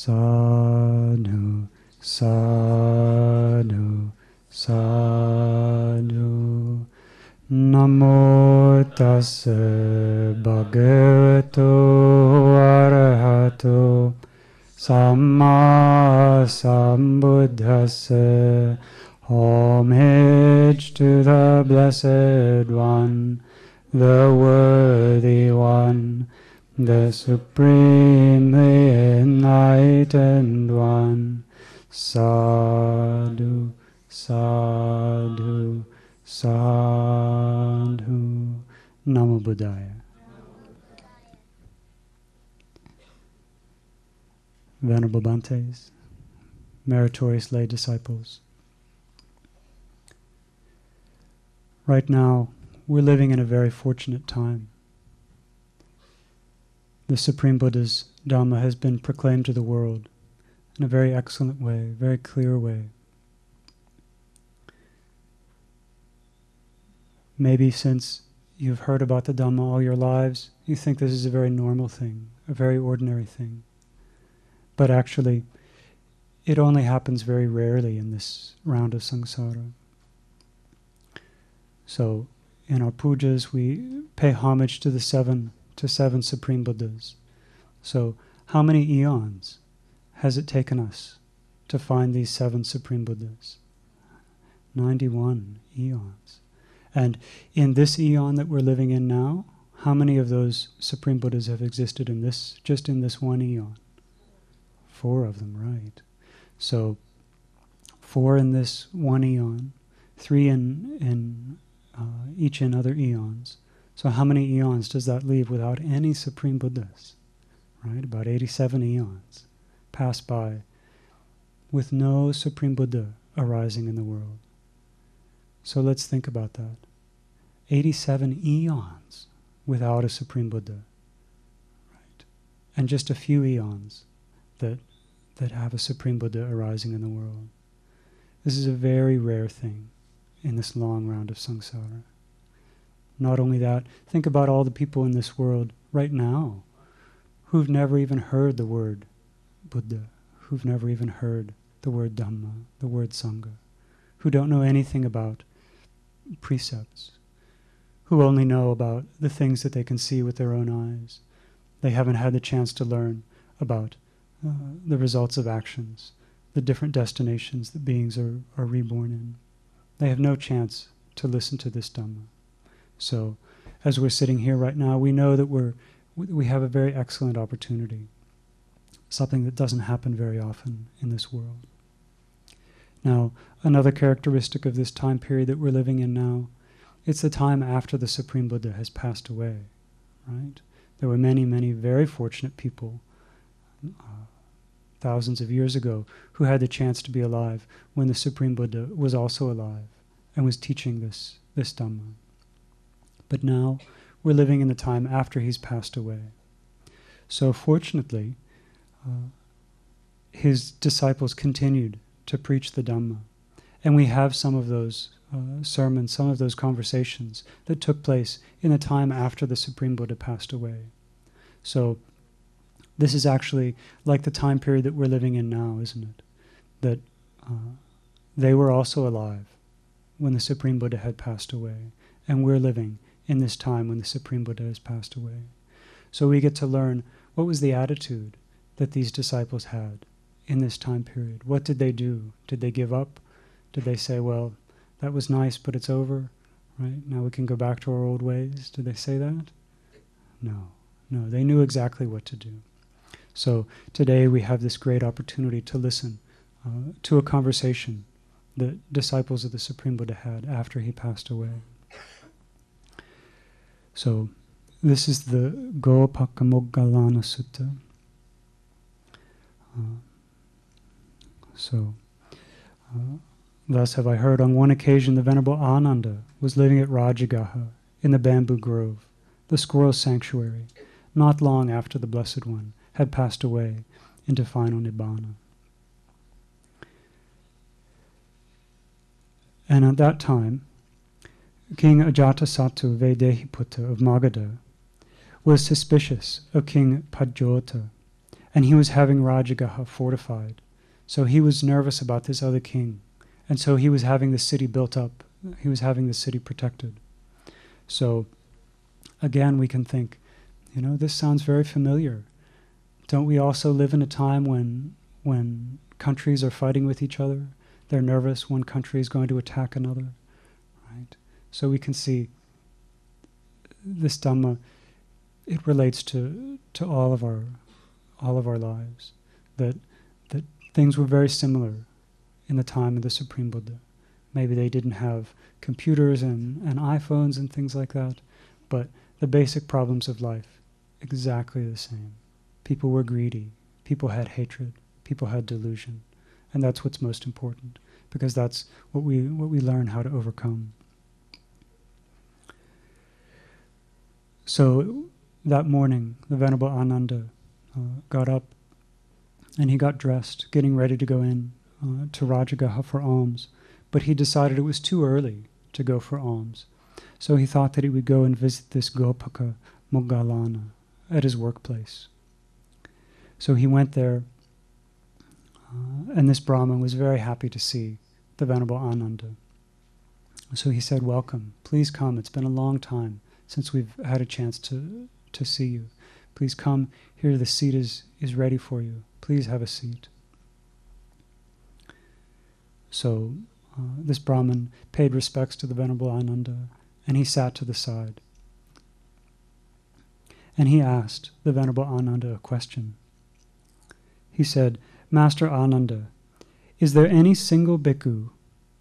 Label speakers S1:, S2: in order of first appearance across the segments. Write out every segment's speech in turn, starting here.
S1: sadhu, sadhu, sadhu. Namo tassa bhagavato arahato samma sambuddhassa. Homage to the Blessed One, the Worthy One, the Supreme, Supremely Enlightened One. Sadhu, sadhu, sadhu. Namo Buddhaya. Venerable Bhantes, meritorious lay disciples. Right now, we're living in a very fortunate time. The Supreme Buddha's Dhamma has been proclaimed to the world in a very excellent way, very clear way. Maybe since you've heard about the Dhamma all your lives, you think this is a very normal thing, a very ordinary thing. But actually, it only happens very rarely in this round of samsara. So, in our pujas, we pay homage to the seven to seven supreme Buddhas. So, how many eons has it taken us to find these seven supreme Buddhas? 91 eons. And in this eon that we're living in now, how many of those supreme Buddhas have existed in this just in this one eon? Four of them, right. So four in this one eon, three in in uh, each in other eons. So how many eons does that leave without any supreme Buddhas? Right? About 87 eons pass by with no supreme Buddha arising in the world. So let's think about that. 87 eons without a Supreme Buddha. Right? And just a few eons that, that have a Supreme Buddha arising in the world. This is a very rare thing in this long round of samsara. Not only that, think about all the people in this world right now who've never even heard the word Buddha, who've never even heard the word Dhamma, the word Sangha, who don't know anything about precepts, who only know about the things that they can see with their own eyes. They haven't had the chance to learn about uh, the results of actions, the different destinations that beings are, are reborn in. They have no chance to listen to this Dhamma. So, as we're sitting here right now, we know that we're, we have a very excellent opportunity, something that doesn't happen very often in this world. Now, another characteristic of this time period that we're living in now, it's the time after the Supreme Buddha has passed away, right? There were many, many very fortunate people uh, thousands of years ago who had the chance to be alive when the Supreme Buddha was also alive and was teaching this, this Dhamma. But now we're living in the time after he's passed away. So fortunately, uh, his disciples continued to preach the Dhamma. And we have some of those uh, sermons, some of those conversations that took place in the time after the Supreme Buddha passed away. So, this is actually like the time period that we're living in now, isn't it? That uh, they were also alive when the Supreme Buddha had passed away, and we're living in this time when the Supreme Buddha has passed away. So we get to learn what was the attitude that these disciples had in this time period? What did they do? Did they give up? Did they say, well, that was nice, but it's over, right? Now we can go back to our old ways? Did they say that? No, no, they knew exactly what to do. So today we have this great opportunity to listen uh, to a conversation the disciples of the Supreme Buddha had after he passed away. So this is the Gopakamoggallana Sutta. Uh, so, uh, thus have I heard on one occasion the Venerable Ananda was living at Rajagaha in the bamboo grove, the squirrel sanctuary, not long after the Blessed One had passed away into final Nibbana. And at that time, King Ajatasattu Vedehiputta of Magadha was suspicious of King Pajjota and he was having Rajagaha fortified. So he was nervous about this other king. And so he was having the city built up, he was having the city protected. So again, we can think, you know, this sounds very familiar. Don't we also live in a time when, when countries are fighting with each other? They're nervous one country is going to attack another? So we can see this Dhamma, it relates to, to all of our all of our lives. That that things were very similar in the time of the Supreme Buddha. Maybe they didn't have computers and, and iPhones and things like that, but the basic problems of life, exactly the same. People were greedy, people had hatred, people had delusion. And that's what's most important, because that's what we what we learn how to overcome. So that morning, the Venerable Ananda uh, got up and he got dressed, getting ready to go in uh, to Rajagaha for alms. But he decided it was too early to go for alms. So he thought that he would go and visit this Gopaka Moggallana at his workplace. So he went there, uh, and this Brahmin was very happy to see the Venerable Ananda. So he said, Welcome, please come. It's been a long time since we've had a chance to, to see you. Please come. Here, the seat is, is ready for you. Please have a seat. So, uh, this Brahmin paid respects to the Venerable Ananda and he sat to the side. And he asked the Venerable Ananda a question. He said, Master Ananda, is there any single bhikkhu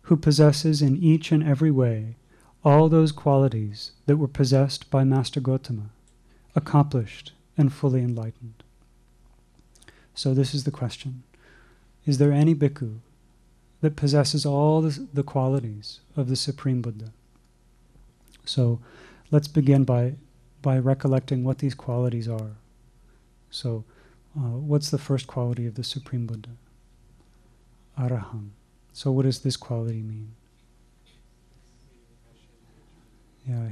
S1: who possesses in each and every way all those qualities that were possessed by Master Gotama, accomplished and fully enlightened? So, this is the question Is there any bhikkhu that possesses all the, qualities of the Supreme Buddha? So, let's begin by, by recollecting what these qualities are. So, uh, what's the first quality of the Supreme Buddha? Araham. So, what does this quality mean?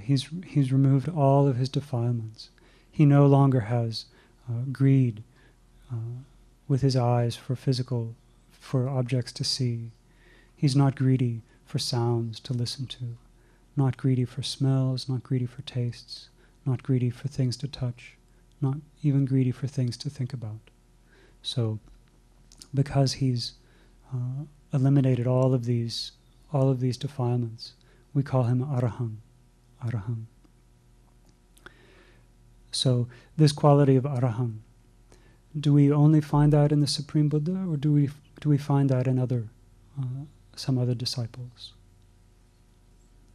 S1: He's, he's removed all of his defilements. He no longer has uh, greed uh, with his eyes for physical, for objects to see. He's not greedy for sounds to listen to, not greedy for smells, not greedy for tastes, not greedy for things to touch, not even greedy for things to think about. So, because he's uh, eliminated all of these, all of these defilements, we call him araham, araham. So, this quality of araham do we only find that in the Supreme Buddha, or do we do we find that in other uh, some other disciples?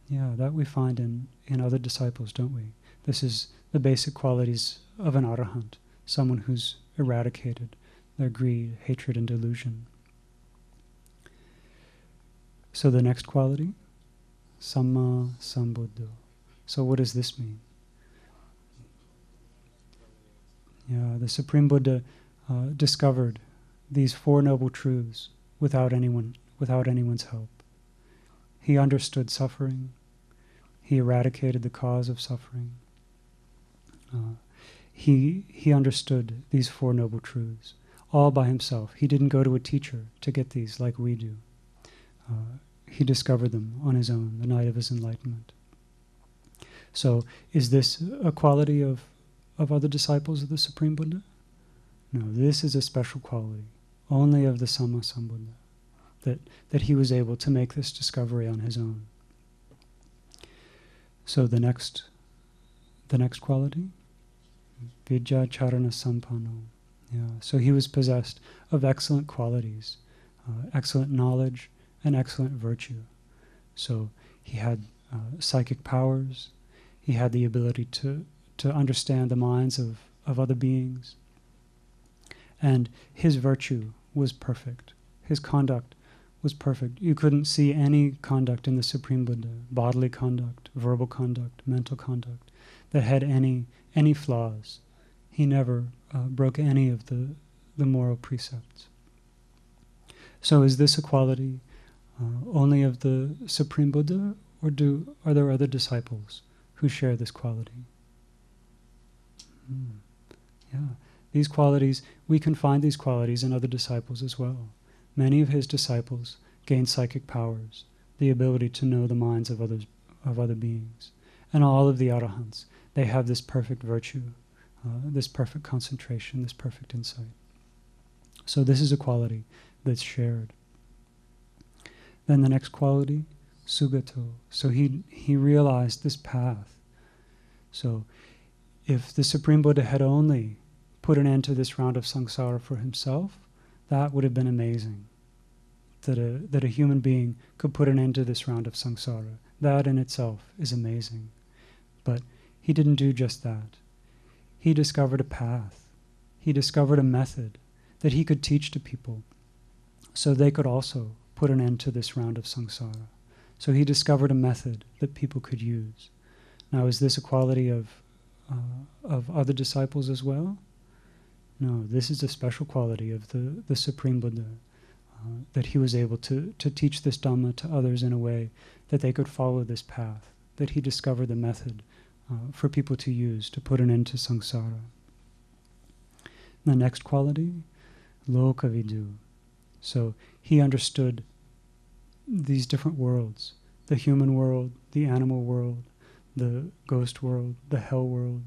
S1: Yeah, that we find in in other disciples, don't we? This is the basic qualities of an arahant, someone who's eradicated their greed, hatred, and delusion. So the next quality, samma sambuddho. So what does this mean? Yeah, the Supreme Buddha uh, discovered these four noble truths without anyone, without anyone's help. He understood suffering. He eradicated the cause of suffering. Uh, he he understood these four noble truths all by himself. He didn't go to a teacher to get these like we do. Uh, he discovered them on his own the night of his enlightenment. So, is this a quality of of other disciples of the Supreme Buddha? No, this is a special quality, only of the Samma Sambuddha, that, that he was able to make this discovery on his own. So the next, the next quality, Vidya Charana Sampanno. Yeah, so he was possessed of excellent qualities, uh, excellent knowledge, and excellent virtue. So he had uh, psychic powers, he had the ability to to understand the minds of, of other beings. And his virtue was perfect. His conduct was perfect. You couldn't see any conduct in the Supreme Buddha, bodily conduct, verbal conduct, mental conduct, that had any any flaws. He never uh, broke any of the, the moral precepts. So is this a quality uh, only of the Supreme Buddha, or do are there other disciples who share this quality? Mm. Yeah, These qualities, we can find these qualities in other disciples as well. Many of his disciples gained psychic powers, the ability to know the minds of others of other beings. And all of the arahants, they have this perfect virtue, uh, this perfect concentration, this perfect insight. So this is a quality that's shared. Then the next quality, sugato. So he he realized this path. So if the Supreme Buddha had only put an end to this round of samsara for himself, that would have been amazing. That a that a human being could put an end to this round of samsara. That in itself is amazing. But he didn't do just that. He discovered a path. He discovered a method that he could teach to people so they could also put an end to this round of samsara. So he discovered a method that people could use. Now, is this a quality of, uh, of other disciples as well? No, this is a special quality of the, the Supreme Buddha, uh, that he was able to, to teach this Dhamma to others in a way that they could follow this path, that he discovered the method uh, for people to use to put an end to samsara. The next quality, lokavidu. So he understood these different worlds the human world, the animal world, the ghost world, the hell world,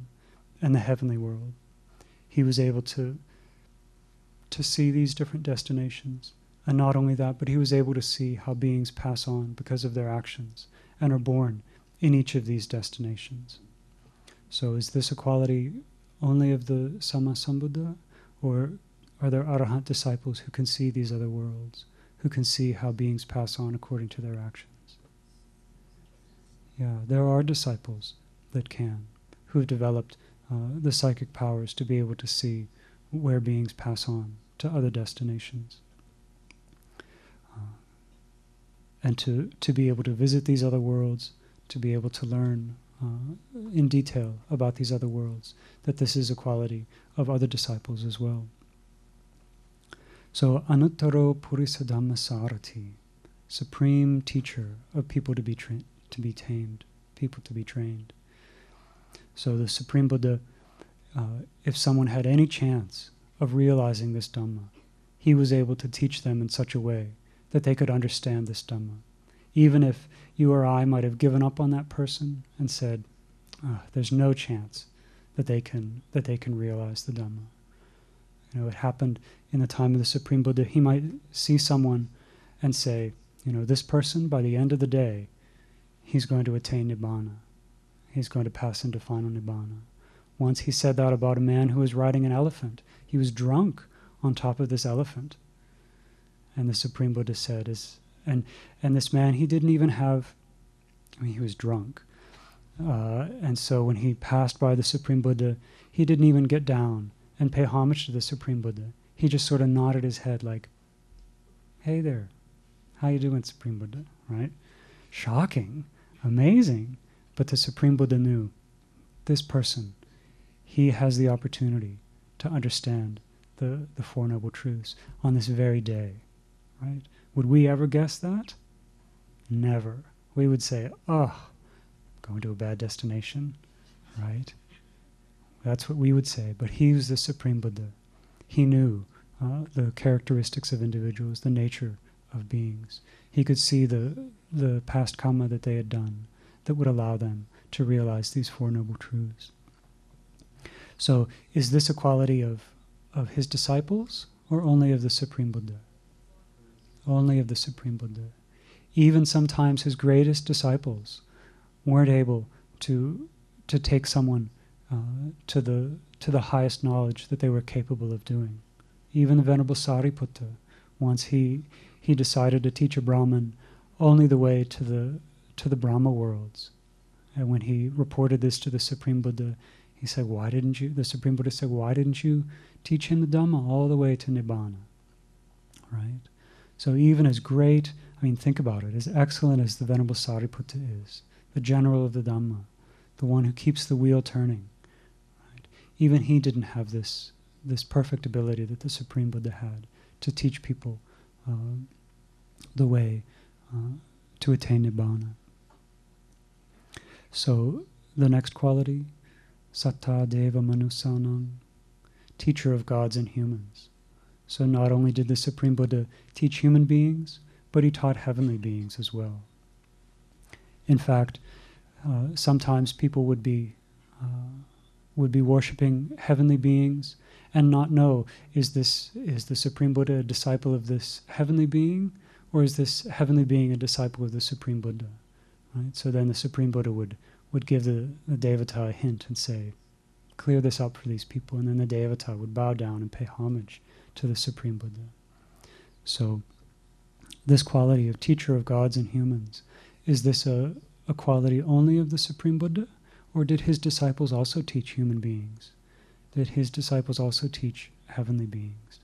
S1: and the heavenly world. He was able to, to see these different destinations. And not only that, but he was able to see how beings pass on because of their actions and are born in each of these destinations. So, is this a quality only of the Sammasambuddha, or are there Arahant disciples who can see these other worlds? Who can see how beings pass on according to their actions. Yeah, there are disciples that can, who have developed uh, the psychic powers to be able to see where beings pass on to other destinations. Uh, and to, to be able to visit these other worlds, to be able to learn uh, in detail about these other worlds, that this is a quality of other disciples as well. So Anuttaro Purisadamma Sarathi, supreme teacher of people to be tra- to be tamed, people to be trained. So the Supreme Buddha, uh, if someone had any chance of realizing this Dhamma, he was able to teach them in such a way that they could understand this Dhamma. Even if you or I might have given up on that person and said, oh, "There's no chance that they can that they can realize the Dhamma." You know, it happened in the time of the Supreme Buddha. He might see someone and say, you know, this person, by the end of the day, he's going to attain Nibbana. He's going to pass into final Nibbana. Once he said that about a man who was riding an elephant. He was drunk on top of this elephant. And the Supreme Buddha said, is, and, and this man, he didn't even have, I mean, he was drunk. Uh, and so when he passed by the Supreme Buddha, he didn't even get down and pay homage to the Supreme Buddha. He just sort of nodded his head like, "Hey there, how you doing, Supreme Buddha?" Right? Shocking, amazing. But the Supreme Buddha knew this person. He has the opportunity to understand the, the Four Noble Truths on this very day. Right? Would we ever guess that? Never. We would say, oh, going to a bad destination, right? That's what we would say. But he was the Supreme Buddha. He knew uh, the characteristics of individuals, the nature of beings. He could see the, the past karma that they had done that would allow them to realize these Four Noble Truths. So, is this a quality of, of his disciples or only of the Supreme Buddha? Only of the Supreme Buddha. Even sometimes his greatest disciples weren't able to, to take someone uh, to the to the highest knowledge that they were capable of doing. Even the Venerable Sariputta, once he he decided to teach a Brahmin only the way to the to the Brahma worlds. And when he reported this to the Supreme Buddha, he said, Why didn't you the Supreme Buddha said, Why didn't you teach him the Dhamma all the way to Nibbana? Right? So even as great, I mean think about it, as excellent as the Venerable Sariputta is, the general of the Dhamma, the one who keeps the wheel turning even he didn't have this this perfect ability that the Supreme Buddha had to teach people uh, the way uh, to attain nibbana. So the next quality, sattha deva manussanam, teacher of gods and humans. So not only did the Supreme Buddha teach human beings, but he taught heavenly beings as well. In fact, uh, sometimes people would be uh, would be worshiping heavenly beings and not know is this is the Supreme Buddha a disciple of this heavenly being, or is this heavenly being a disciple of the Supreme Buddha? Right. So then the Supreme Buddha would would give the, the Devata a hint and say, clear this up for these people, and then the Devata would bow down and pay homage to the Supreme Buddha. So, this quality of teacher of gods and humans, is this a, a quality only of the Supreme Buddha? Or did his disciples also teach human beings? Did his disciples also teach heavenly beings?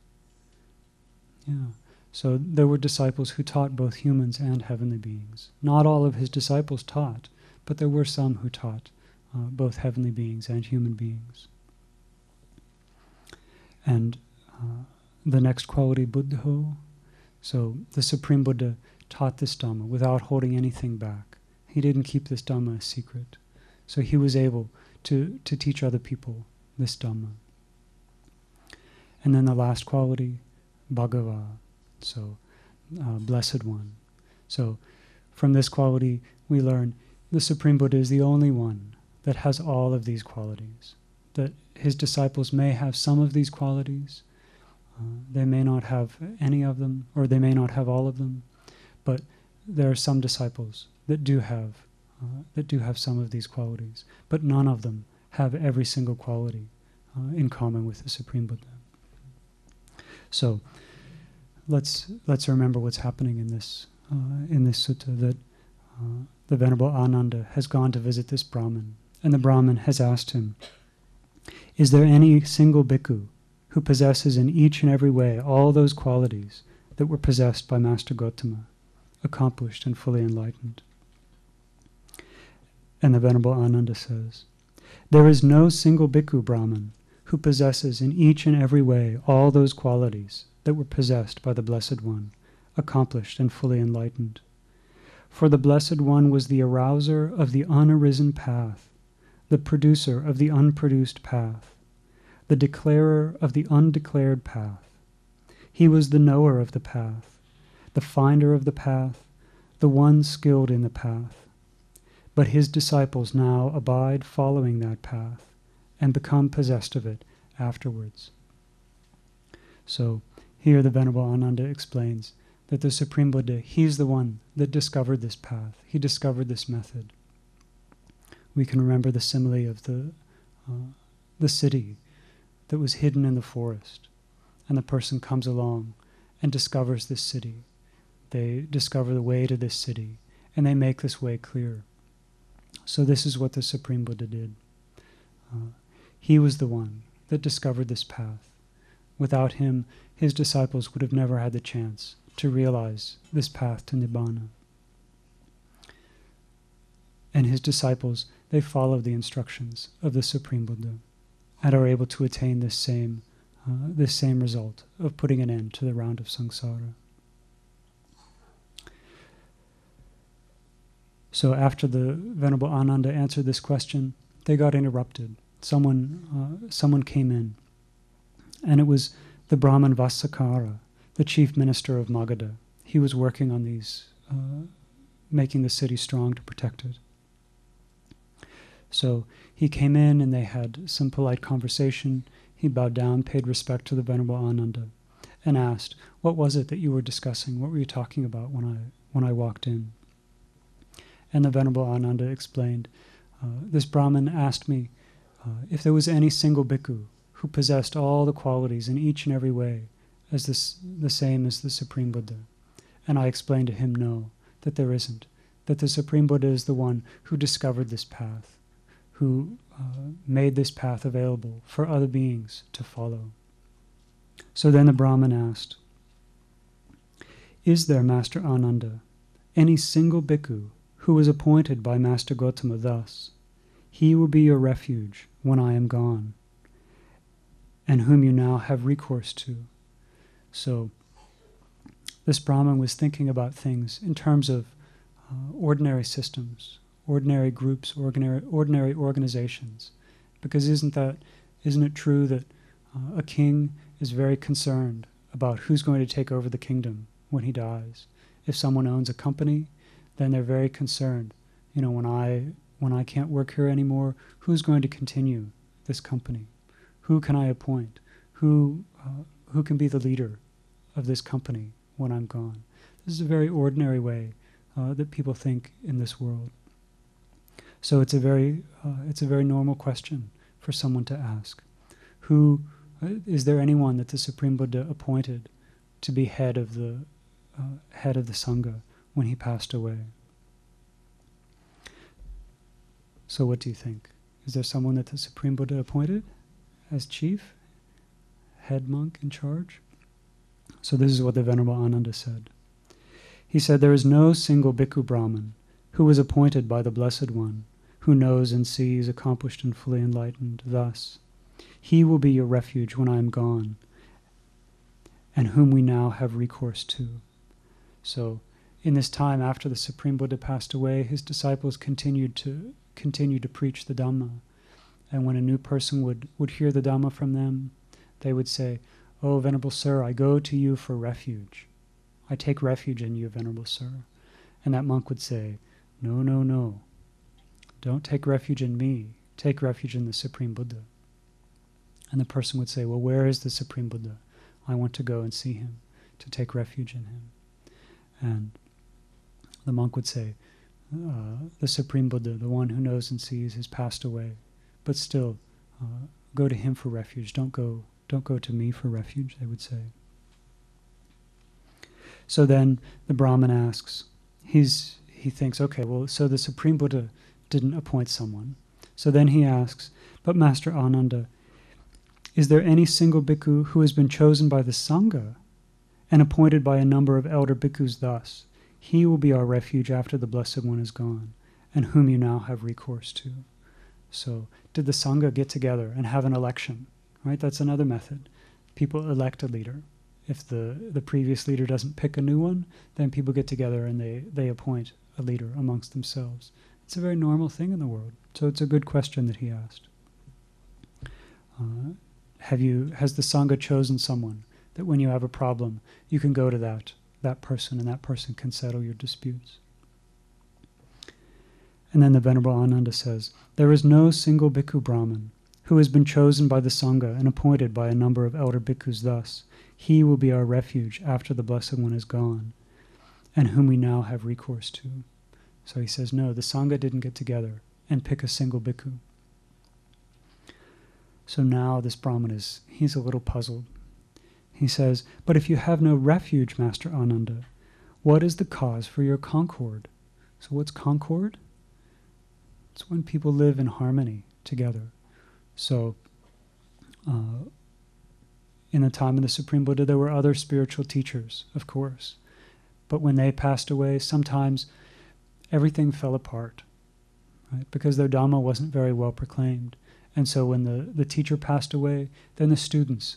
S1: Yeah. So there were disciples who taught both humans and heavenly beings. Not all of his disciples taught, but there were some who taught uh, both heavenly beings and human beings. And uh, the next quality, buddho. So the Supreme Buddha taught this Dhamma without holding anything back. He didn't keep this Dhamma a secret. So he was able to, to teach other people this Dhamma. And then the last quality, Bhagava. So, uh, Blessed One. So, from this quality, we learn the Supreme Buddha is the only one that has all of these qualities. That his disciples may have some of these qualities, uh, they may not have any of them, or they may not have all of them, but there are some disciples that do have uh, that do have some of these qualities, but none of them have every single quality uh, in common with the Supreme Buddha. So let's let's remember what's happening in this uh, in this sutta that uh, the Venerable Ananda has gone to visit this Brahmin, and the Brahmin has asked him, "Is there any single bhikkhu who possesses in each and every way all those qualities that were possessed by Master Gotama, accomplished and fully enlightened. And the Venerable Ananda says, There is no single bhikkhu Brahman who possesses in each and every way all those qualities that were possessed by the Blessed One, accomplished and fully enlightened. For the Blessed One was the arouser of the unarisen path, the producer of the unproduced path, the declarer of the undeclared path. He was the knower of the path, the finder of the path, the one skilled in the path. But his disciples now abide following that path and become possessed of it afterwards. So here the Venerable Ananda explains that the Supreme Buddha, he's the one that discovered this path. He discovered this method. We can remember the simile of the, uh, the city that was hidden in the forest. And the person comes along and discovers this city. They discover the way to this city, and they make this way clear. So, this is what the Supreme Buddha did. Uh, he was the one that discovered this path. Without him, his disciples would have never had the chance to realize this path to Nibbana. And his disciples, they followed the instructions of the Supreme Buddha and are able to attain this same, uh, this same result of putting an end to the round of samsara. So after the Venerable Ananda answered this question, they got interrupted. Someone, uh, someone came in, and it was the Brahman Vassakara, the chief minister of Magadha. He was working on these, uh, making the city strong to protect it. So he came in and they had some polite conversation. He bowed down, paid respect to the Venerable Ananda, and asked, What was it that you were discussing? What were you talking about when I, when I walked in? And the Venerable Ananda explained, uh, This Brahmin asked me uh, if there was any single bhikkhu who possessed all the qualities in each and every way as this, the same as the Supreme Buddha. And I explained to him, no, that there isn't, that the Supreme Buddha is the one who discovered this path who uh, made this path available for other beings to follow. So then the Brahmin asked, Is there, Master Ananda, any single bhikkhu who was appointed by Master Gotama thus, He will be your refuge when I am gone, and whom you now have recourse to? So this Brahmin was thinking about things in terms of uh, ordinary systems, ordinary groups, ordinary, ordinary organizations. Because isn't that, isn't it true that Uh, a king is very concerned about who's going to take over the kingdom when he dies. If someone owns a company, then they're very concerned. You know, when I when I can't work here anymore, who's going to continue this company? Who can I appoint? Who uh, who can be the leader of this company when I'm gone? This is a very ordinary way uh, that people think in this world. So it's a very uh, it's a very normal question for someone to ask. Who uh, is there anyone that the Supreme Buddha appointed to be head of the uh, head of the sangha when he passed away? So what do you think? Is there someone that the Supreme Buddha appointed as chief, head monk in charge? So this is what the Venerable Ananda said. He said, There is no single bhikkhu Brahman who was appointed by the Blessed One, who knows and sees, accomplished and fully enlightened, thus. He will be your refuge when I am gone, and whom we now have recourse to. So, in this time after the Supreme Buddha passed away, his disciples continued to continue to preach the Dhamma. And when a new person would, would hear the Dhamma from them, they would say, Oh, Venerable Sir, I go to you for refuge. I take refuge in you, Venerable Sir. And that monk would say, No, no, no. Don't take refuge in me. Take refuge in the Supreme Buddha. And the person would say, Well, where is the Supreme Buddha? I want to go and see him, to take refuge in him. And the monk would say, uh, The Supreme Buddha, the one who knows and sees, has passed away. But still, uh, go to him for refuge. Don't go, don't go to me for refuge, they would say. So then the Brahmin asks, he's, he thinks, okay, well, so the Supreme Buddha didn't appoint someone. So then he asks, but Master Ananda, is there any single bhikkhu who has been chosen by the Sangha and appointed by a number of elder bhikkhus thus? He will be our refuge after the Blessed One is gone, and whom you now have recourse to. So, did the Sangha get together and have an election? Right? That's another method. People elect a leader. If the, the previous leader doesn't pick a new one, then people get together and they, they appoint a leader amongst themselves. It's a very normal thing in the world. So it's a good question that he asked. Uh, have you has the sangha chosen someone that when you have a problem you can go to that that person and that person can settle your disputes. And then the venerable ananda says there is no single bhikkhu brahman who has been chosen by the sangha and appointed by a number of elder bhikkhus thus. He will be our refuge after the blessed one is gone and whom we now have recourse to. So he says no the sangha didn't get together and pick a single bhikkhu. So now this Brahmin is, he's a little puzzled. He says, But if you have no refuge, Master Ananda, what is the cause for your concord? So what's concord? It's when people live in harmony together. So uh, in the time of the Supreme Buddha, there were other spiritual teachers, of course. But when they passed away, sometimes everything fell apart, right? Because their Dhamma wasn't very well proclaimed. And so when the, the teacher passed away, then the students,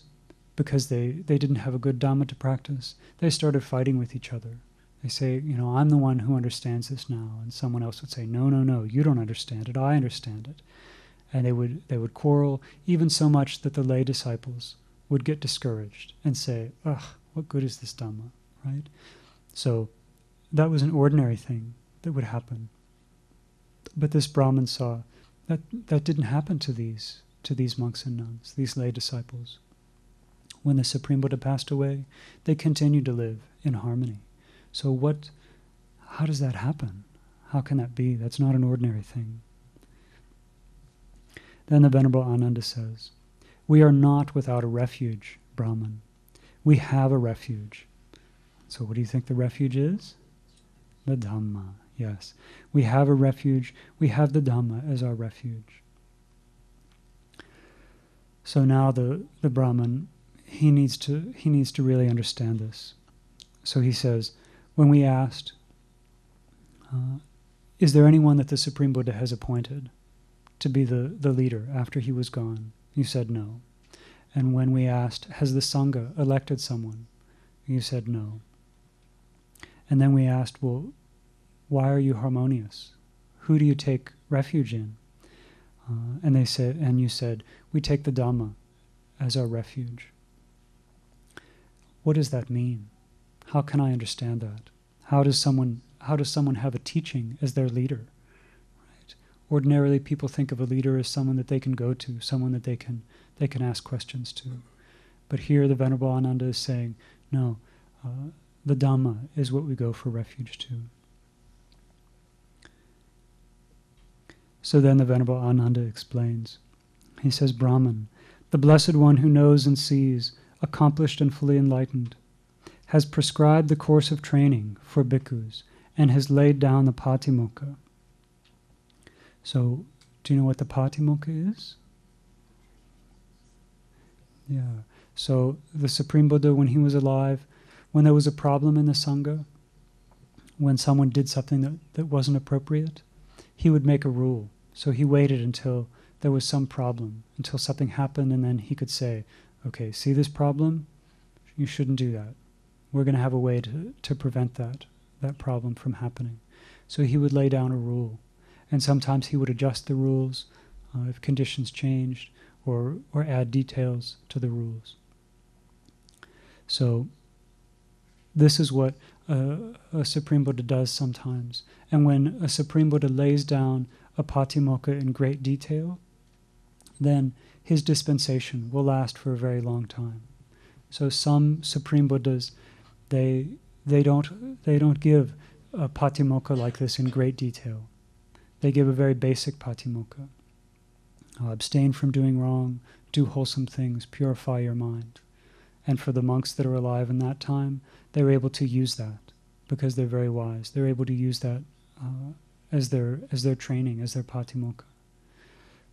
S1: because they, they didn't have a good Dhamma to practice, they started fighting with each other. They say, you know, I'm the one who understands this now. And someone else would say, no, no, no, you don't understand it, I understand it. And they would, they would quarrel, even so much that the lay disciples would get discouraged and say, ugh, what good is this Dhamma, right? So that was an ordinary thing that would happen. But this Brahmin saw that, that didn't happen to these, to these monks and nuns, these lay disciples. When the Supreme Buddha passed away, they continued to live in harmony. So what, how does that happen? How can that be? That's not an ordinary thing. Then the Venerable Ananda says, We are not without a refuge, Brahman. We have a refuge. So what do you think the refuge is? The Dhamma. Yes. We have a refuge. We have the Dhamma as our refuge. So now the, the Brahman, he needs to he needs to really understand this. So he says, when we asked, uh, is there anyone that the Supreme Buddha has appointed to be the, the leader after he was gone? You said no. And when we asked, has the Sangha elected someone? You said no. And then we asked, well, why are you harmonious? Who do you take refuge in? Uh, and they said, and you said, we take the Dhamma as our refuge. What does that mean? How can I understand that? How does someone how does someone have a teaching as their leader? Right? Ordinarily people think of a leader as someone that they can go to, someone that they can they can ask questions to. But here the Venerable Ananda is saying, no, uh, the Dhamma is what we go for refuge to. So then the Venerable Ananda explains. He says, Brahman, the Blessed One who knows and sees, accomplished and fully enlightened, has prescribed the course of training for bhikkhus and has laid down the patimokkha. So, do you know what the patimokkha is? Yeah. So, the Supreme Buddha, when he was alive, when there was a problem in the Sangha, when someone did something that, that wasn't appropriate, he would make a rule. So he waited until there was some problem, until something happened, and then he could say, okay, see this problem? You shouldn't do that. We're going to have a way to, to prevent that, that problem from happening. So he would lay down a rule. And sometimes he would adjust the rules uh, if conditions changed or, or add details to the rules. So this is what uh, a Supreme Buddha does sometimes. And when a Supreme Buddha lays down a patimokkha in great detail, then his dispensation will last for a very long time. So some Supreme Buddhas, they they don't they don't give a patimokkha like this in great detail. They give a very basic patimokkha. Uh, abstain from doing wrong, do wholesome things, purify your mind. And for the monks that are alive in that time, they're able to use that because they're very wise. They're able to use that uh, as their as their training, as their patimokkha.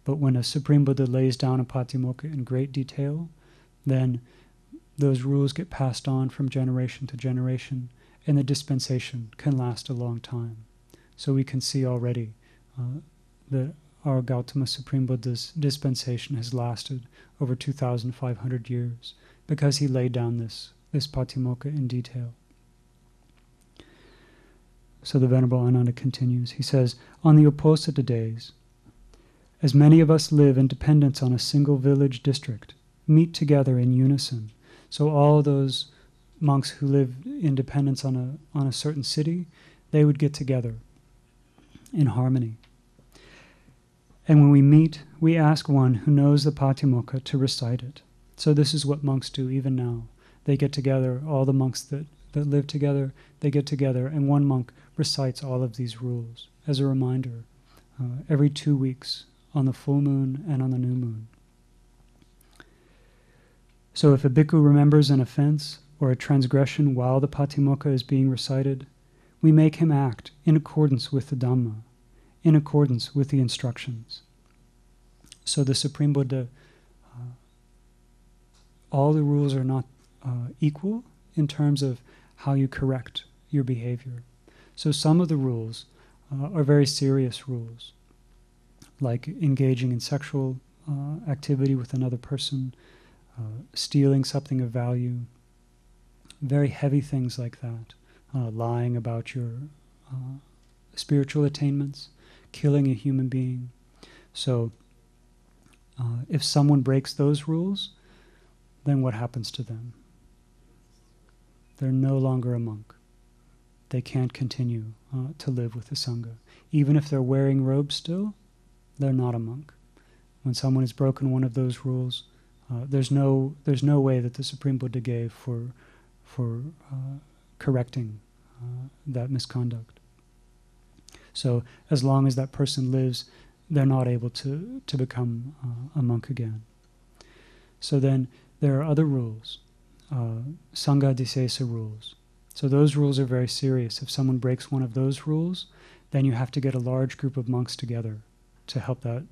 S1: But when a Supreme Buddha lays down a patimokkha in great detail, then those rules get passed on from generation to generation, and the dispensation can last a long time. So we can see already uh, that our Gautama Supreme Buddha's dispensation has lasted over 2,500 years because he laid down this, this patimokkha in detail. So the Venerable Ananda continues. He says, On the Uposatha days, as many of us live in dependence on a single village district, meet together in unison. So all those monks who live in dependence on a, on a certain city, they would get together in harmony. And when we meet, we ask one who knows the Patimokkha to recite it. So this is what monks do even now. They get together, all the monks that, that live together, they get together, and one monk recites all of these rules as a reminder uh, every two weeks on the full moon and on the new moon. So if a bhikkhu remembers an offense or a transgression while the patimokkha is being recited, we make him act in accordance with the Dhamma, in accordance with the instructions. So the Supreme Buddha, uh, all the rules are not uh, equal in terms of how you correct your behavior. So some of the rules uh, are very serious rules, like engaging in sexual uh, activity with another person, uh, stealing something of value, very heavy things like that, uh, lying about your uh, spiritual attainments, killing a human being. So uh, if someone breaks those rules, then what happens to them? They're no longer a monk they can't continue uh, to live with the Sangha. Even if they're wearing robes still, they're not a monk. When someone has broken one of those rules, uh, there's no there's no way that the Supreme Buddha gave for for uh, correcting uh, that misconduct. So as long as that person lives, they're not able to to become uh, a monk again. So then there are other rules, uh, sanghadisesa rules. So those rules are very serious. If someone breaks one of those rules, then you have to get a large group of monks together to help that,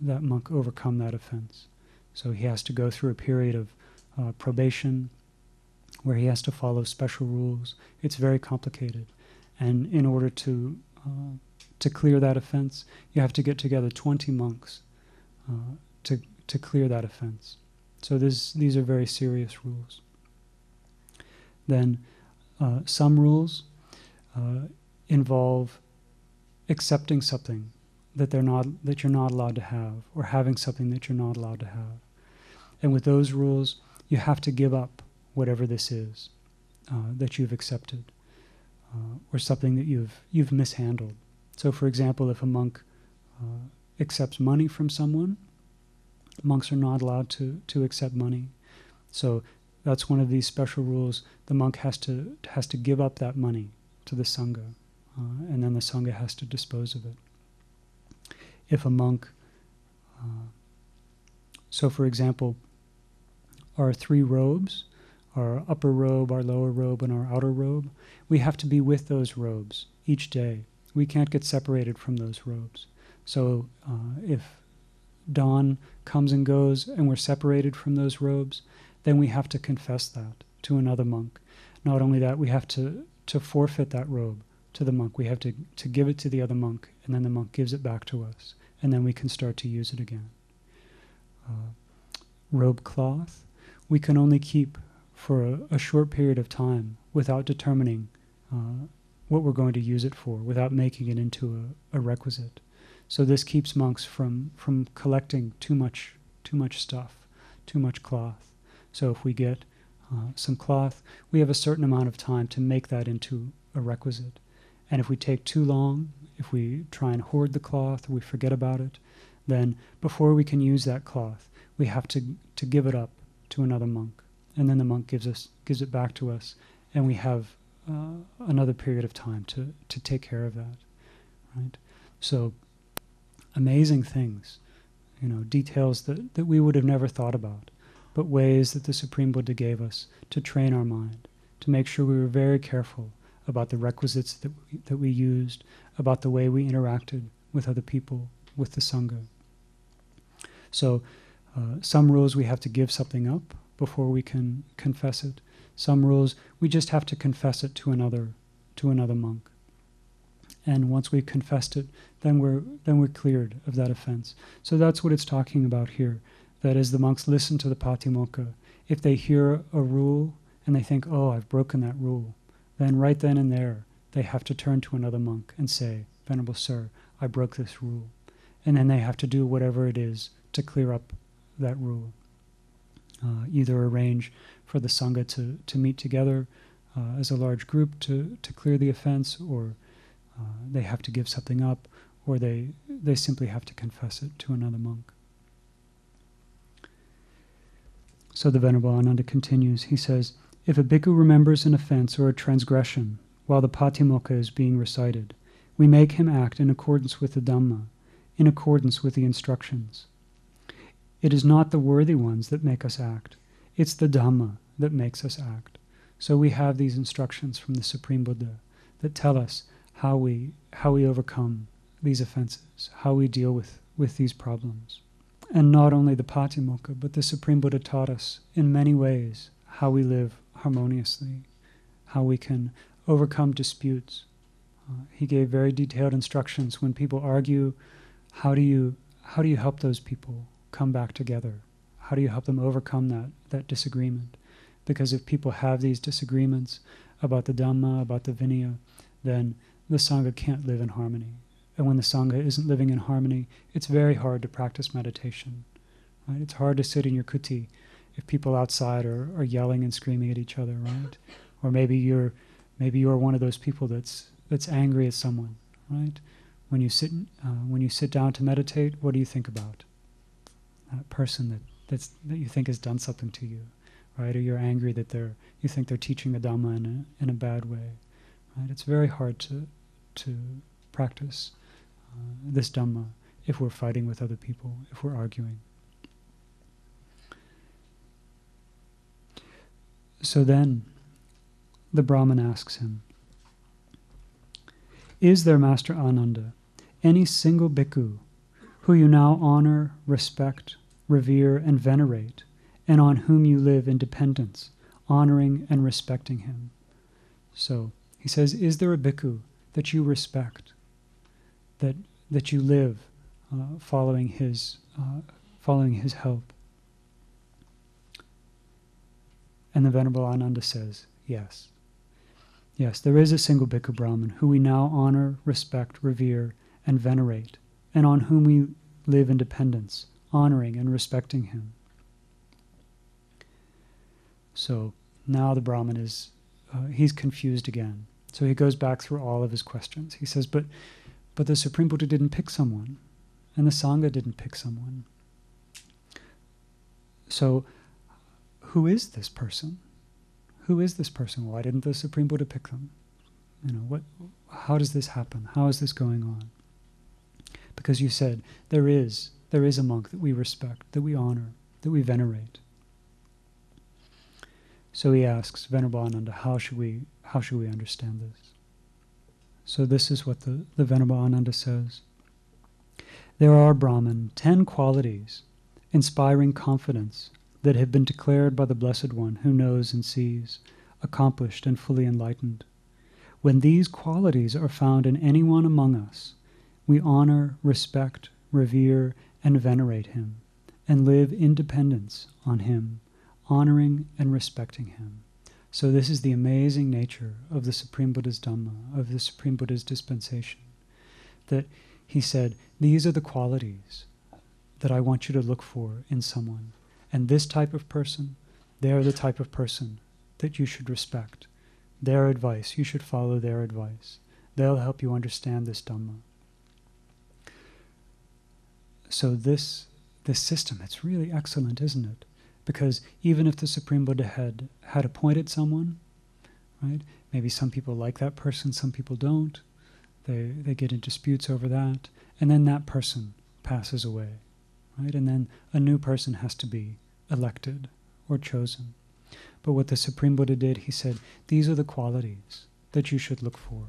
S1: that monk overcome that offense. So he has to go through a period of uh, probation where he has to follow special rules. It's very complicated. And in order to, uh, to clear that offense, you have to get together 20 monks uh, to, to clear that offense. So this, these are very serious rules. Then uh, some rules uh, involve accepting something that they're not that you're not allowed to have, or having something that you're not allowed to have. And with those rules, you have to give up whatever this is uh, that you've accepted uh, or something that you've, you've mishandled. So, for example, if a monk uh, accepts money from someone, monks are not allowed to, to accept money. So, that's one of these special rules. The monk has to, has to give up that money to the Sangha, uh, and then the Sangha has to dispose of it. If a monk, uh, so for example, our three robes, our upper robe, our lower robe, and our outer robe, we have to be with those robes each day. We can't get separated from those robes. So uh, if dawn comes and goes and we're separated from those robes, then we have to confess that to another monk. Not only that, we have to, to forfeit that robe to the monk. We have to, to give it to the other monk, and then the monk gives it back to us, and then we can start to use it again. Uh, robe cloth, we can only keep for a, a short period of time without determining uh, what we're going to use it for, without making it into a, a requisite. So this keeps monks from, from collecting too much too much stuff, too much cloth. So if we get uh, some cloth, we have a certain amount of time to make that into a requisite. And if we take too long, if we try and hoard the cloth, we forget about it, then before we can use that cloth, we have to, to give it up to another monk. And then the monk gives us gives it back to us, and we have uh, another period of time to, to take care of that. Right? So amazing things, you know, details that, that we would have never thought about, but ways that the Supreme Buddha gave us to train our mind, to make sure we were very careful about the requisites that we, that we used, about the way we interacted with other people, with the Sangha. So, uh, some rules we have to give something up before we can confess it. Some rules we just have to confess it to another, to another monk and once we've confessed it, then we're then we're cleared of that offense. So that's what it's talking about here. That as the monks listen to the Patimokkha, if they hear a rule and they think, "Oh, I've broken that rule," then right then and there they have to turn to another monk and say, "Venerable sir, I broke this rule," and then they have to do whatever it is to clear up that rule. Uh, either arrange for the sangha to to meet together uh, as a large group to to clear the offense, or uh, they have to give something up, or they, they simply have to confess it to another monk. So the Venerable Ananda continues. He says, If a bhikkhu remembers an offense or a transgression while the Patimokkha is being recited, we make him act in accordance with the Dhamma, in accordance with the instructions. It is not the worthy ones that make us act, it's the Dhamma that makes us act. So we have these instructions from the Supreme Buddha that tell us how we how we overcome these offenses, how we deal with, with these problems. And not only the Patimokkha, but the Supreme Buddha taught us in many ways how we live harmoniously, how we can overcome disputes. Uh, he gave very detailed instructions when people argue, how do you how do you help those people come back together? How do you help them overcome that, that disagreement? Because if people have these disagreements about the Dhamma, about the Vinaya, then the Sangha can't live in harmony. And when the Sangha isn't living in harmony, it's very hard to practice meditation. Right? It's hard to sit in your kuti if people outside are, are yelling and screaming at each other, right? Or maybe you're maybe you're one of those people that's that's angry at someone, right? When you sit uh, when you sit down to meditate, what do you think about? That person that that's that you think has done something to you, right? Or you're angry that they're you think they're teaching the Dhamma in a in a bad way, right? It's very hard to to practice uh, this Dhamma if we're fighting with other people, if we're arguing. So then, the Brahman asks him, Is there, Master Ananda, any single bhikkhu who you now honor, respect, revere, and venerate, and on whom you live in dependence, honoring and respecting him? So, he says, Is there a bhikkhu that you respect, that, that you live uh, following, his, uh, following his help. And the Venerable Ananda says, Yes. Yes, there is a single Bhikkhu Brahman who we now honor, respect, revere, and venerate, and on whom we live in dependence, honoring and respecting him. So now the Brahman is, uh, he's confused again. So he goes back through all of his questions. He says, but, but the Supreme Buddha didn't pick someone, and the Sangha didn't pick someone. So who is this person? Who is this person? Why didn't the Supreme Buddha pick them? You know, what, how does this happen? How is this going on? Because you said there is, there is a monk that we respect, that we honor, that we venerate. So he asks Venerable Ananda, how should we, how should we understand this? So this is what the, the Venerable Ananda says. There are, Brahman, ten qualities inspiring confidence that have been declared by the Blessed One who knows and sees, accomplished and fully enlightened. When these qualities are found in anyone among us, we honor, respect, revere, and venerate him, and live in dependence on him honoring and respecting him. So, this is the amazing nature of the Supreme Buddha's Dhamma, of the Supreme Buddha's dispensation. That he said, These are the qualities that I want you to look for in someone. And this type of person, they are the type of person that you should respect. Their advice, you should follow their advice. They'll help you understand this Dhamma. So, this, this system, it's really excellent, isn't it? Because even if the Supreme Buddha had, had appointed someone, right, maybe some people like that person, some people don't, they, they get in disputes over that, and then that person passes away, right? And then a new person has to be elected or chosen. But what the Supreme Buddha did, he said, these are the qualities that you should look for.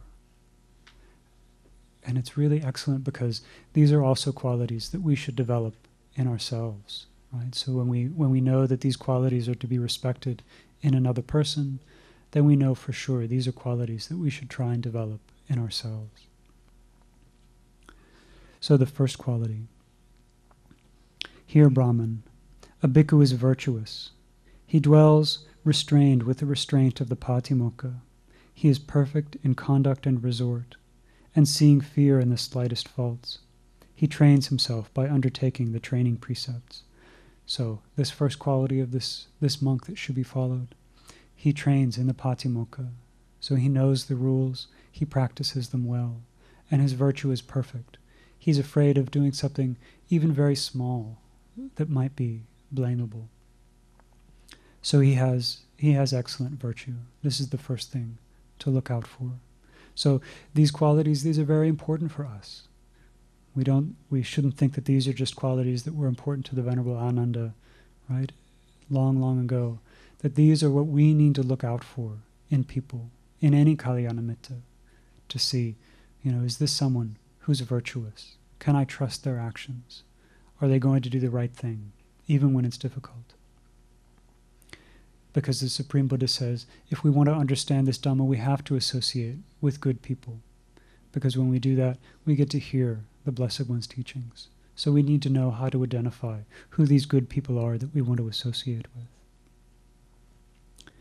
S1: And it's really excellent because these are also qualities that we should develop in ourselves. Right? So when we when we know that these qualities are to be respected in another person, then we know for sure these are qualities that we should try and develop in ourselves. So the first quality. Here, Brahman, a bhikkhu is virtuous. He dwells restrained with the restraint of the patimokkha. He is perfect in conduct and resort, and seeing fear in the slightest faults. He trains himself by undertaking the training precepts. So, this first quality of this, this monk that should be followed, he trains in the patimokkha. So, he knows the rules, he practices them well, and his virtue is perfect. He's afraid of doing something even very small that might be blamable. So, he has, he has excellent virtue. This is the first thing to look out for. So, these qualities, these are very important for us we don't we shouldn't think that these are just qualities that were important to the venerable ananda right long long ago that these are what we need to look out for in people in any kalyanamitta to see you know is this someone who's virtuous can i trust their actions are they going to do the right thing even when it's difficult because the supreme buddha says if we want to understand this dhamma we have to associate with good people because when we do that we get to hear the Blessed One's teachings. So we need to know how to identify who these good people are that we want to associate with.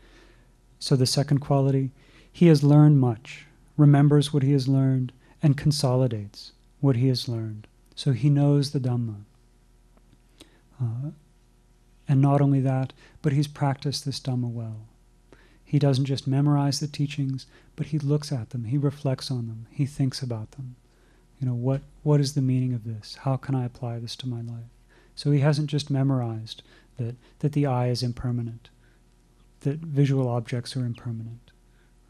S1: So the second quality, he has learned much, remembers what he has learned, and consolidates what he has learned. So he knows the Dhamma. Uh, and not only that, but he's practiced this Dhamma well. He doesn't just memorize the teachings, but he looks at them, he reflects on them, he thinks about them. You know, what, what is the meaning of this? How can I apply this to my life? So he hasn't just memorized that, that the eye is impermanent, that visual objects are impermanent,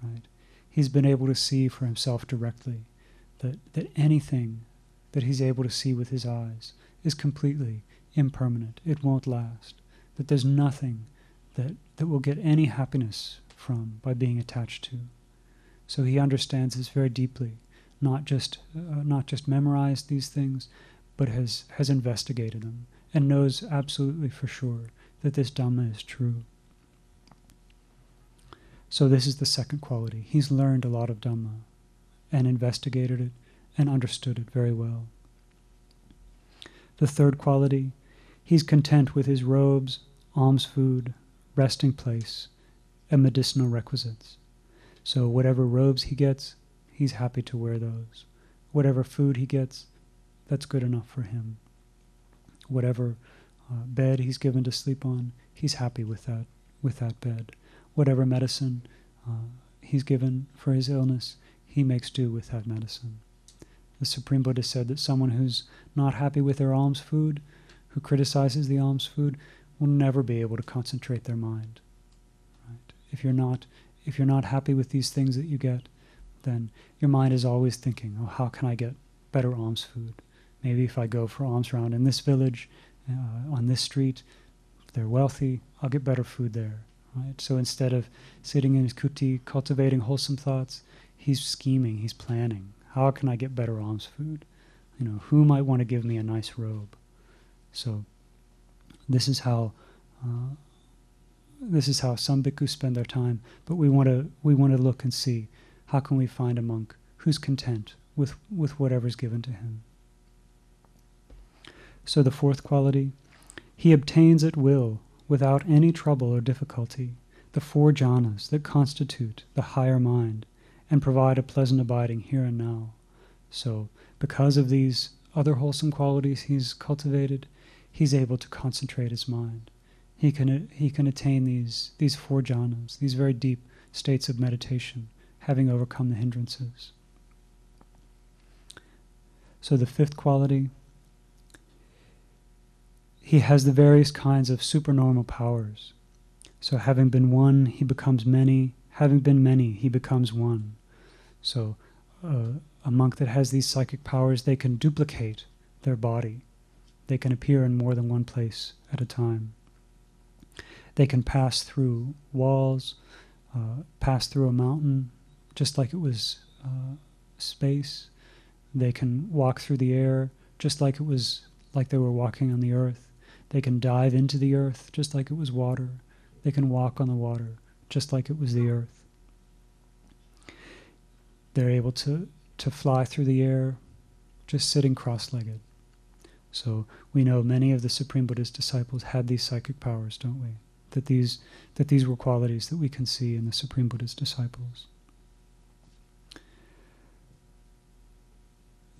S1: right? He's been able to see for himself directly that, that anything that he's able to see with his eyes is completely impermanent. It won't last. That there's nothing that, that will get any happiness from by being attached to. So he understands this very deeply not just uh, not just memorized these things, but has has investigated them and knows absolutely for sure that this Dhamma is true. So this is the second quality. He's learned a lot of Dhamma and investigated it and understood it very well. The third quality, he's content with his robes, alms food, resting place, and medicinal requisites. So whatever robes he gets, he's happy to wear those. Whatever food he gets, that's good enough for him. Whatever uh, bed he's given to sleep on, he's happy with that with that bed. Whatever medicine uh, he's given for his illness, he makes do with that medicine. The Supreme Buddha said that someone who's not happy with their alms food, who criticizes the alms food, will never be able to concentrate their mind. Right? If you're not if you're not happy with these things that you get, then your mind is always thinking, "Oh, how can I get better alms food? Maybe if I go for alms round in this village, uh, on this street, if they're wealthy, I'll get better food there." Right? So instead of sitting in his kuti cultivating wholesome thoughts, he's scheming, he's planning. How can I get better alms food? You know, who might want to give me a nice robe? So this is how uh, this is how some bhikkhus spend their time. But we want to we want to look and see how can we find a monk who's content with with whatever's given to him. So the fourth quality, he obtains at will, without any trouble or difficulty, the four jhanas that constitute the higher mind and provide a pleasant abiding here and now. So, because of these other wholesome qualities he's cultivated, he's able to concentrate his mind. He can, he can attain these, these four jhanas, these very deep states of meditation, having overcome the hindrances. So, the fifth quality, he has the various kinds of supernormal powers. So, having been one, he becomes many. Having been many, he becomes one. So, uh, a monk that has these psychic powers, they can duplicate their body. They can appear in more than one place at a time. They can pass through walls, uh, pass through a mountain, just like it was uh, space. They can walk through the air, just like it was like they were walking on the earth. They can dive into the earth, just like it was water. They can walk on the water, just like it was the earth. They're able to, to fly through the air, just sitting cross legged. So we know many of the Supreme Buddha's disciples had these psychic powers, don't we? That these, that these were qualities that we can see in the Supreme Buddha's disciples.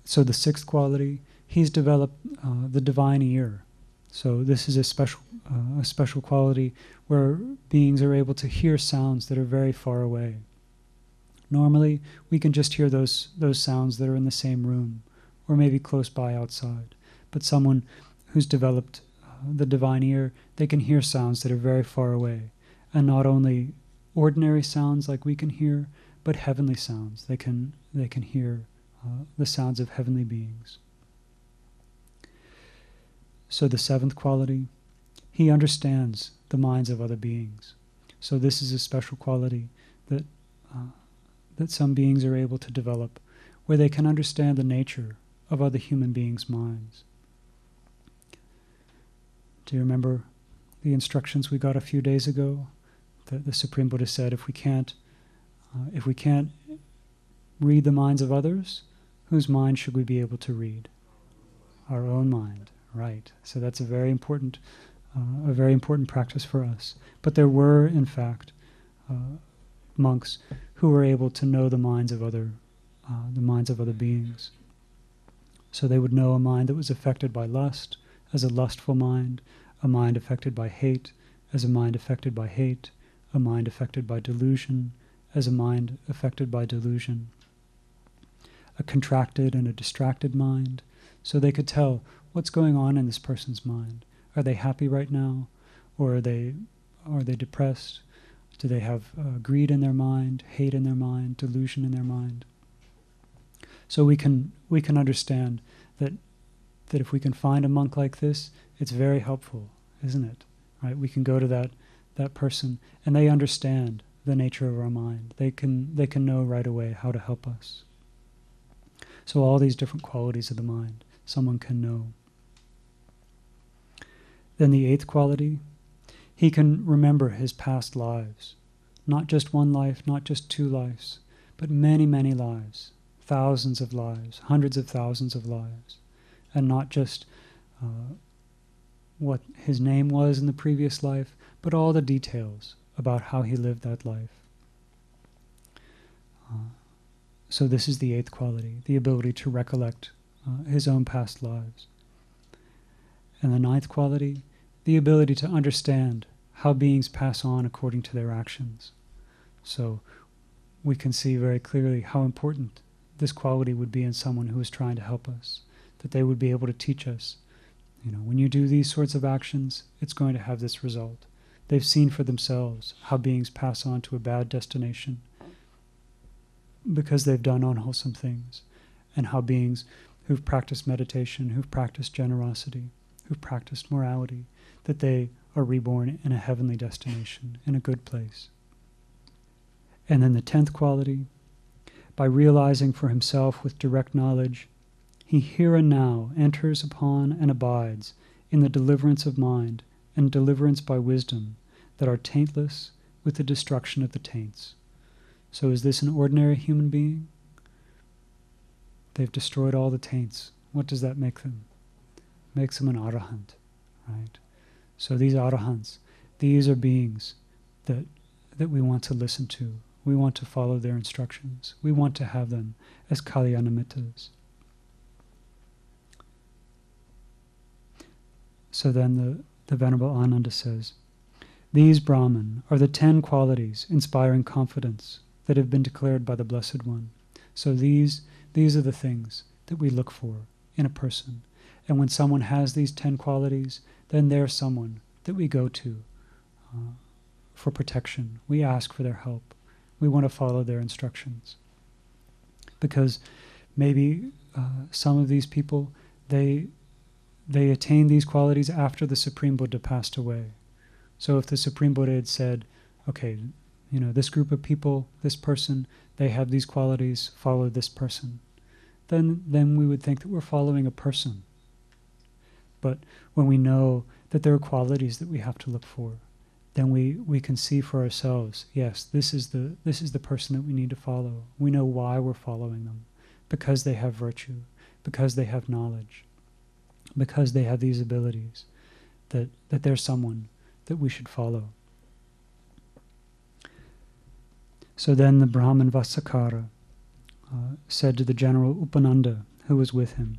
S1: So the sixth quality, he's developed uh, the divine ear. So this is a special, uh, a special quality where beings are able to hear sounds that are very far away. Normally, we can just hear those, those sounds that are in the same room or maybe close by outside. But someone who's developed uh, the divine ear, they can hear sounds that are very far away. And not only ordinary sounds like we can hear, but heavenly sounds. They can, they can hear uh, the sounds of heavenly beings. So, the seventh quality, he understands the minds of other beings. So, this is a special quality that uh, that some beings are able to develop, where they can understand the nature of other human beings' minds. Do you remember the instructions we got a few days ago? That the Supreme Buddha said, if we can't, uh, if we can't read the minds of others, whose mind should we be able to read? Our own mind, right? So that's a very important, uh, a very important practice for us. But there were, in fact, uh, monks who were able to know the minds of other, uh, the minds of other beings. So they would know a mind that was affected by lust as a lustful mind, a mind affected by hate as a mind affected by hate, a mind affected by delusion as a mind affected by delusion, a contracted and a distracted mind, so they could tell what's going on in this person's mind. Are they happy right now, or are they are they depressed? Do they have uh, greed in their mind, hate in their mind, delusion in their mind? So we can we can understand that that if we can find a monk like this, it's very helpful, isn't it? Right? We can go to that that person and they understand the nature of our mind. They can they can know right away how to help us. So all these different qualities of the mind, someone can know. Then the eighth quality he can remember his past lives. Not just one life, not just two lives, but many, many lives. Thousands of lives, hundreds of thousands of lives. And not just uh, what his name was in the previous life, but all the details about how he lived that life. Uh, so, this is the eighth quality the ability to recollect uh, his own past lives. And the ninth quality the ability to understand how beings pass on according to their actions. So we can see very clearly how important this quality would be in someone who is trying to help us, that they would be able to teach us. You know, when you do these sorts of actions, it's going to have this result. They've seen for themselves how beings pass on to a bad destination because they've done unwholesome things, and how beings who've practiced meditation, who've practiced generosity, who've practiced morality, that they are reborn in a heavenly destination, in a good place. And then the tenth quality, by realizing for himself with direct knowledge, he here and now enters upon and abides in the deliverance of mind and deliverance by wisdom that are taintless with the destruction of the taints. So, is this an ordinary human being? They've destroyed all the taints. What does that make them? Makes them an arahant, right? So these arahants, these are beings that that we want to listen to. We want to follow their instructions. We want to have them as kalyanamittas. So then the, the Venerable Ananda says, These Brahman are the ten qualities inspiring confidence that have been declared by the Blessed One. So these, these are the things that we look for in a person. And when someone has these ten qualities, then they're someone that we go to uh, for protection. We ask for their help. We want to follow their instructions. Because maybe uh, some of these people, they, they attain these qualities after the Supreme Buddha passed away. So if the Supreme Buddha had said, okay, you know, this group of people, this person, they have these qualities, follow this person. Then, then we would think that we're following a person. But when we know that there are qualities that we have to look for, then we, we can see for ourselves, yes, this is the this is the person that we need to follow. We know why we're following them. Because they have virtue, because they have knowledge, because they have these abilities, that, that they're someone that we should follow. So then the Brahman Vassakara uh, said to the general Upananda, who was with him,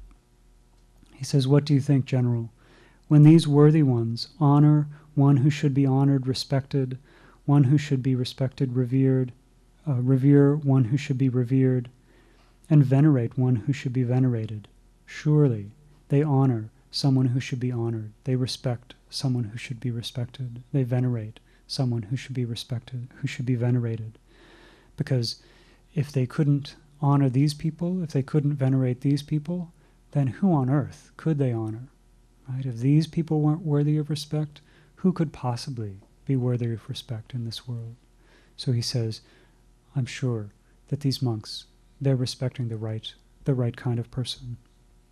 S1: he says, What do you think, General? When these worthy ones honor one who should be honored, respected, one who should be respected, revered, uh, revere one who should be revered, and venerate one who should be venerated, surely they honor someone who should be honored, they respect someone who should be respected, they venerate someone who should be respected, who should be venerated. Because if they couldn't honor these people, if they couldn't venerate these people, then who on earth could they honor? Right? If these people weren't worthy of respect, who could possibly be worthy of respect in this world? So he says, I'm sure that these monks, they're respecting the right, the right kind of person.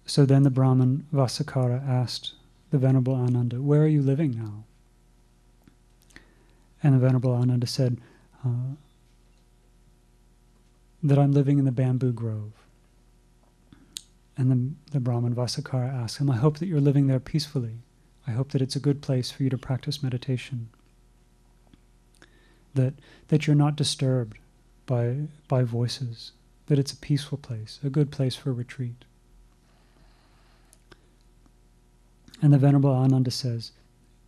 S1: So then the Brahmin Vassakara asked the Venerable Ananda, Where are you living now? And the Venerable Ananda said, uh, that I'm living in the bamboo grove. And the, the Brahman Vassakara asked him, I hope that you're living there peacefully. I hope that it's a good place for you to practice meditation. That, that you're not disturbed by, by voices, that it's a peaceful place, a good place for retreat. And the Venerable Ananda says,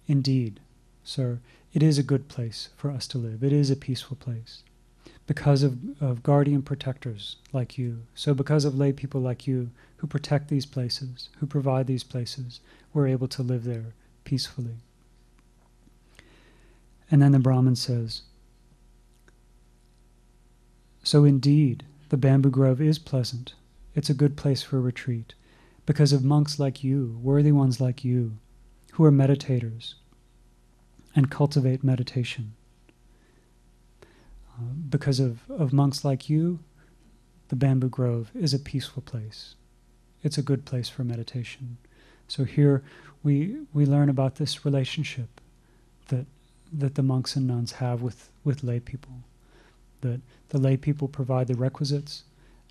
S1: Indeed, sir, it is a good place for us to live. It is a peaceful place because of, of guardian protectors like you. So, because of lay people like you who protect these places, who provide these places, we're able to live there peacefully. And then the Brahmin says, So indeed, the bamboo grove is pleasant. It's a good place for retreat because of monks like you, worthy ones like you, who are meditators and cultivate meditation uh, because of, of monks like you, the bamboo grove is a peaceful place. It's a good place for meditation. So here we we learn about this relationship that that the monks and nuns have with, with lay people. That the lay people provide the requisites,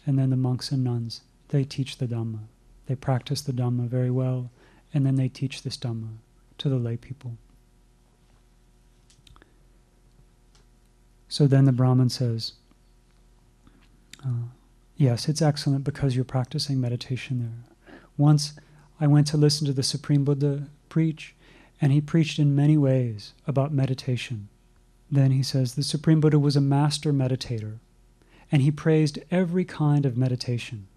S1: and then the monks and nuns they teach the Dhamma. They practice the Dhamma very well, and then they teach this Dhamma to the lay people. So then the Brahman says, uh, Yes, it's excellent because you're practicing meditation there. Once I went to listen to the Supreme Buddha preach, and he preached in many ways about meditation. Then he says the Supreme Buddha was a master meditator, and he praised every kind of meditation.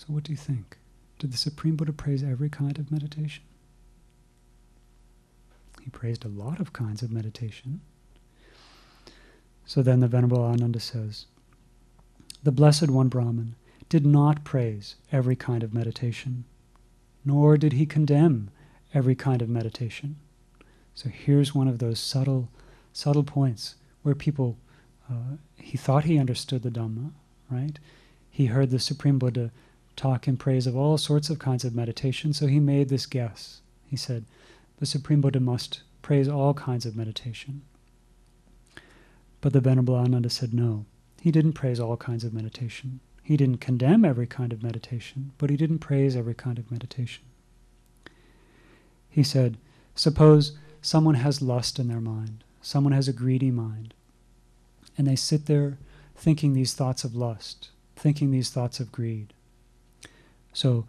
S1: So, what do you think? Did the Supreme Buddha praise every kind of meditation? He praised a lot of kinds of meditation. So then the Venerable Ananda says, The Blessed One Brahman did not praise every kind of meditation, nor did he condemn every kind of meditation. So here's one of those subtle, subtle points where people, uh, he thought he understood the Dhamma, right? He heard the Supreme Buddha talk in praise of all sorts of kinds of meditation, so he made this guess. He said, the Supreme Buddha must praise all kinds of meditation. But the Venerable Ananda said no. He didn't praise all kinds of meditation. He didn't condemn every kind of meditation, but he didn't praise every kind of meditation. He said, Suppose someone has lust in their mind, someone has a greedy mind, and they sit there thinking these thoughts of lust, thinking these thoughts of greed. So,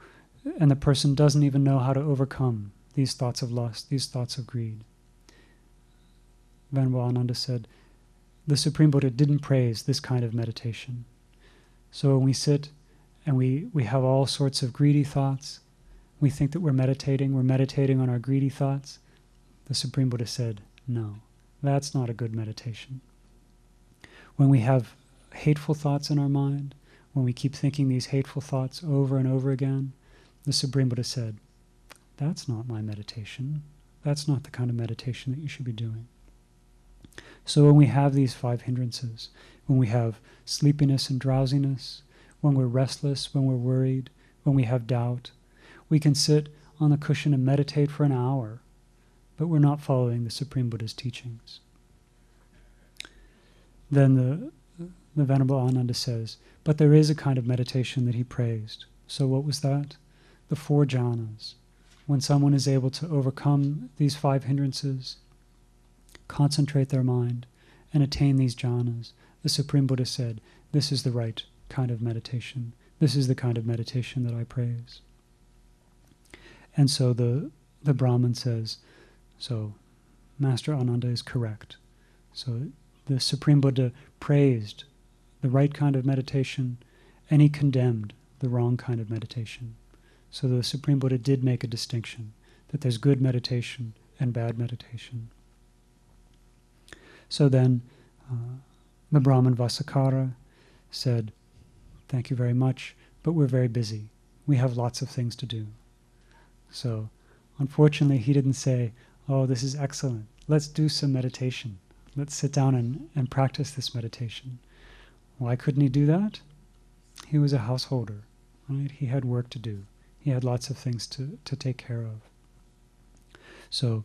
S1: and the person doesn't even know how to overcome these thoughts of lust, these thoughts of greed. Venerable Ananda said, the Supreme Buddha didn't praise this kind of meditation. So when we sit and we, we have all sorts of greedy thoughts, we think that we're meditating, we're meditating on our greedy thoughts. The Supreme Buddha said, no, that's not a good meditation. When we have hateful thoughts in our mind, when we keep thinking these hateful thoughts over and over again, the Supreme Buddha said, that's not my meditation. That's not the kind of meditation that you should be doing. So when we have these five hindrances, when we have sleepiness and drowsiness, when we're restless, when we're worried, when we have doubt, we can sit on the cushion and meditate for an hour, but we're not following the Supreme Buddha's teachings. Then the, the Venerable Ananda says, but there is a kind of meditation that he praised. So what was that? The four jhanas. When someone is able to overcome these five hindrances, concentrate their mind, and attain these jhanas, the Supreme Buddha said, This is the right kind of meditation. This is the kind of meditation that I praise. And so the, the Brahman says, So Master Ananda is correct. So the Supreme Buddha praised the right kind of meditation and he condemned the wrong kind of meditation. So the Supreme Buddha did make a distinction that there's good meditation and bad meditation. So then uh, the Brahman Vassakara said, Thank you very much, but we're very busy. We have lots of things to do. So unfortunately, he didn't say, Oh, this is excellent. Let's do some meditation. Let's sit down and, and practice this meditation. Why couldn't he do that? He was a householder, right? He had work to do. He had lots of things to, to take care of. So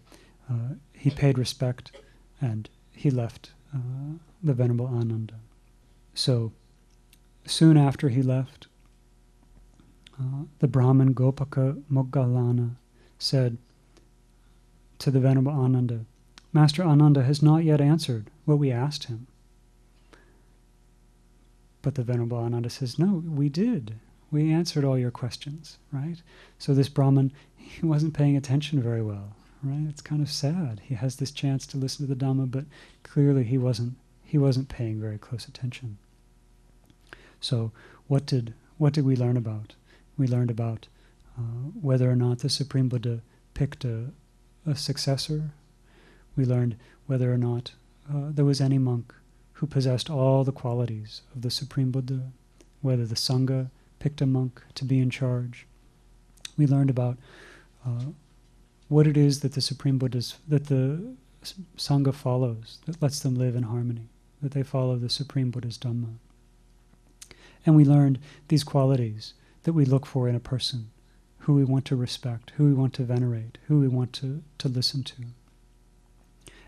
S1: uh, he paid respect and he left uh, the Venerable Ananda. So soon after he left, uh, the Brahmin Gopaka Moggallana said to the Venerable Ananda, Master Ananda has not yet answered what we asked him. But the Venerable Ananda says, No, we did. We answered all your questions, right? So this Brahmin, he wasn't paying attention very well right? It's kind of sad. He has this chance to listen to the Dhamma, but clearly he wasn't he wasn't paying very close attention. So what did what did we learn about? We learned about uh, whether or not the Supreme Buddha picked a, a successor. We learned whether or not uh, there was any monk who possessed all the qualities of the Supreme Buddha, whether the Sangha picked a monk to be in charge. We learned about uh, what it is that the Supreme Buddha's, that the Sangha follows, that lets them live in harmony, that they follow the Supreme Buddha's Dhamma. And we learned these qualities that we look for in a person, who we want to respect, who we want to venerate, who we want to, to listen to.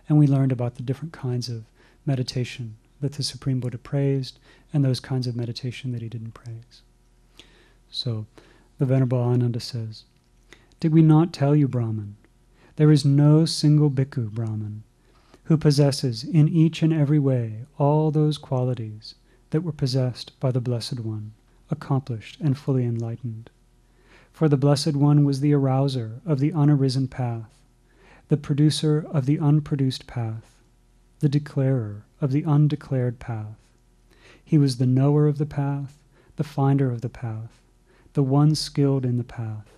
S1: And we learned about the different kinds of meditation that the Supreme Buddha praised and those kinds of meditation that he didn't praise. So the Venerable Ananda says, did we not tell you, Brahman? There is no single bhikkhu, Brahman, who possesses in each and every way all those qualities that were possessed by the Blessed One, accomplished and fully enlightened. For the Blessed One was the arouser of the unarisen path, the producer of the unproduced path, the declarer of the undeclared path. He was the knower of the path, the finder of the path, the one skilled in the path.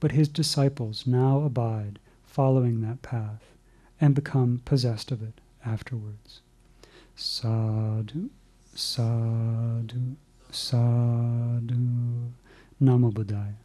S1: But his disciples now abide, following that path, and become possessed of it afterwards. Sadhu, sadhu, sadhu. Namo Buddhaya.